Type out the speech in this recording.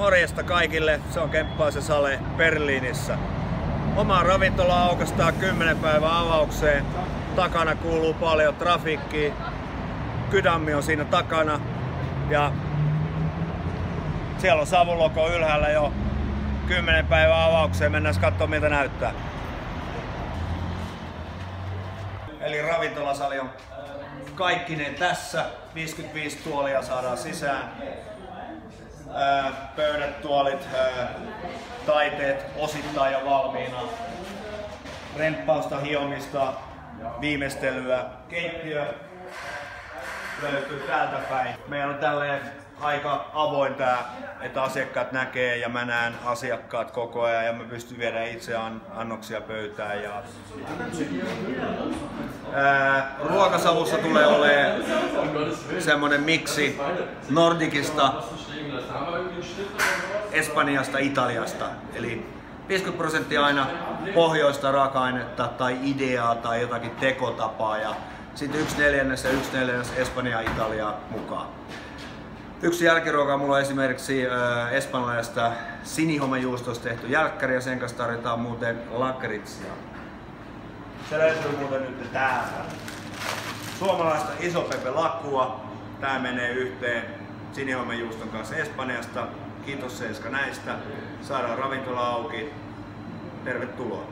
Morjesta kaikille, se on Kemppaisen Sale Berliinissä. Oma ravintola aukastaa 10 päivää avaukseen. Takana kuuluu paljon trafikkiä. Kydammi on siinä takana. Ja siellä on savuloko ylhäällä jo 10 päivää avaukseen. Mennään katsoa miltä näyttää. Eli ravintolasali on kaikkinen tässä. 55 tuolia saadaan sisään. Pöydät, tuolit, taiteet osittain jo valmiina. Remppausta, hiomista, viimeistelyä, keittiö löytyy täältä päin. Meillä on tälleen aika avoin tää, että asiakkaat näkee ja mä näen asiakkaat koko ajan ja mä pystyn viedä itse annoksia pöytään. Ja... Ää, ruokasavussa tulee olemaan semmonen miksi Nordikista, Espanjasta, Italiasta. Eli 50 prosenttia aina pohjoista raaka-ainetta tai ideaa tai jotakin tekotapaa ja sitten yksi neljännes ja yksi neljännes Espanja ja Italia mukaan. Yksi jälkiruoka mulla on esimerkiksi äh, espanjalaista sinihomejuustosta tehty jälkkäri ja sen kanssa tarjotaan muuten lakritsia. Se löytyy muuten nyt täältä. Suomalaista iso pepe lakua. Tää menee yhteen sinihomejuuston kanssa Espanjasta. Kiitos Seiska näistä. Saadaan ravintola auki. Tervetuloa.